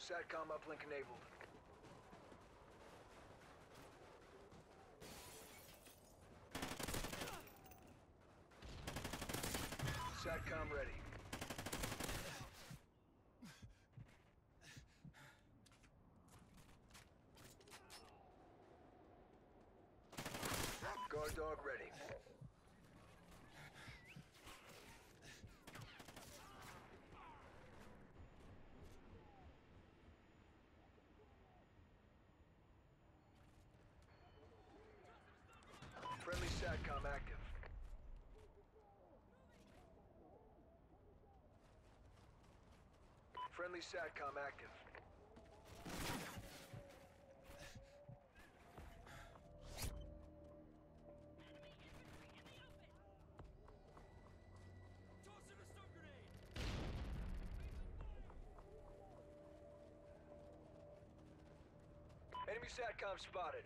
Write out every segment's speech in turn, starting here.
SATCOM uplink enabled. SATCOM ready. Guard dog ready. Friendly SATCOM active. Friendly SATCOM active. Enemy SATCOM spotted.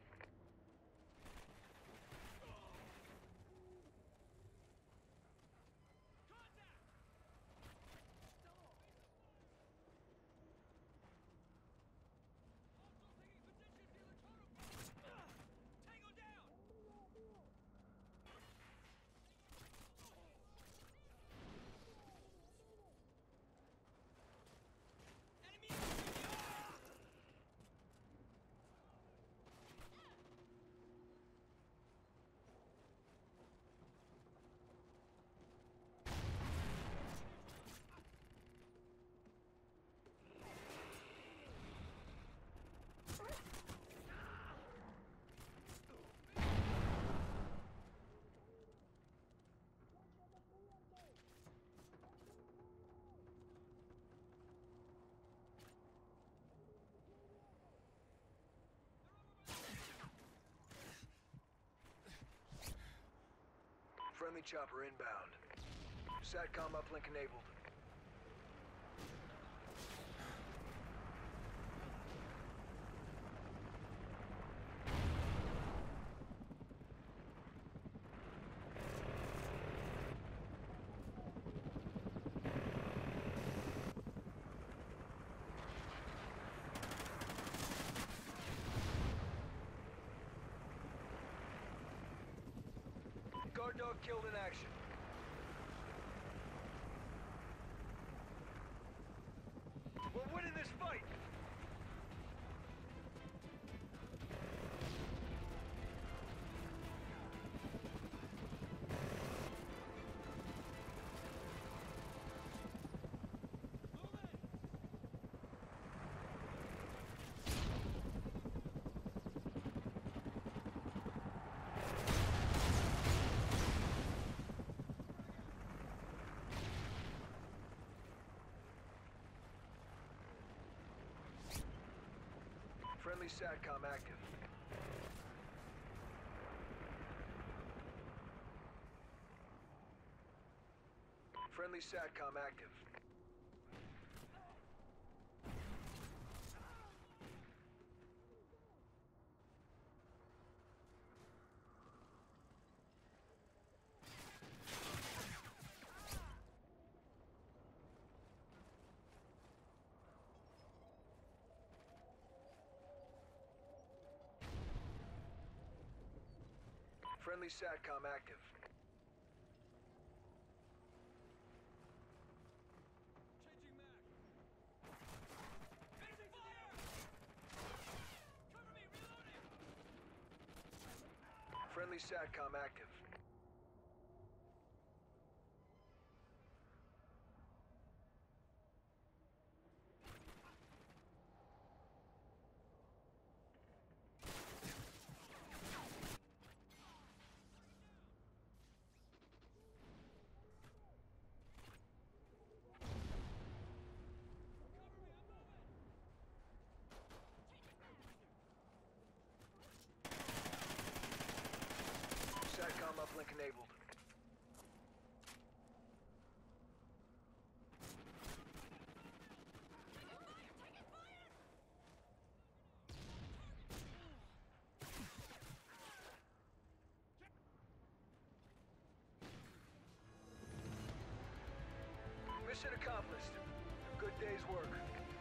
Chopper inbound. SATCOM uplink enabled. Guard dog killed in action. We're winning this fight! SATCOM active. Friendly SATCOM active. Friendly SATCOM active. Changing mag. Facing fire! Cover me, reloading! Friendly SATCOM active. Uplink enabled. Mission accomplished. Good day's work.